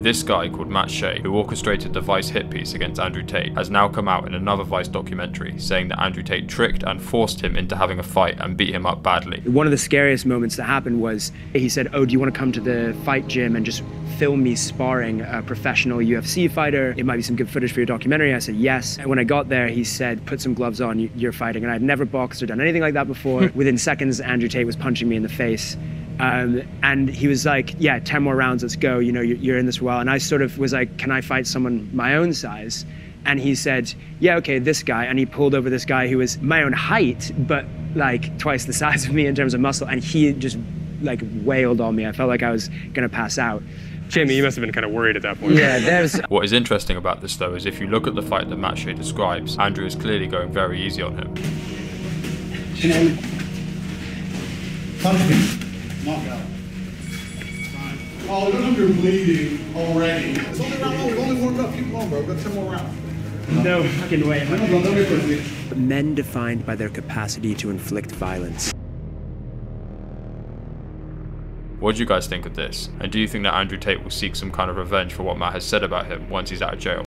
This guy called Matt Shea, who orchestrated the Vice hit piece against Andrew Tate, has now come out in another Vice documentary saying that Andrew Tate tricked and forced him into having a fight and beat him up badly. One of the scariest moments that happened was he said, Oh, do you want to come to the fight gym and just film me sparring a professional UFC fighter? It might be some good footage for your documentary. I said, Yes. And when I got there, he said, Put some gloves on, you're fighting. And I'd never boxed or done anything like that before. Within seconds, Andrew Tate was punching me in the face. Um, and he was like, "Yeah, ten more rounds, let's go. You know, you're, you're in this well." And I sort of was like, "Can I fight someone my own size?" And he said, "Yeah, okay, this guy." And he pulled over this guy who was my own height, but like twice the size of me in terms of muscle. And he just like wailed on me. I felt like I was gonna pass out. Jamie, you must have been kind of worried at that point. Yeah, there's. What is interesting about this though is if you look at the fight that Matt Shea describes, Andrew is clearly going very easy on him. Punch me. Knock out. Fine. Oh, look like you're bleeding already. It's only round one. We've only warmed up. Keep going, bro. We've got 10 more rounds. No fucking way. Men defined by their capacity to inflict violence. What do you guys think of this? And do you think that Andrew Tate will seek some kind of revenge for what Matt has said about him once he's out of jail?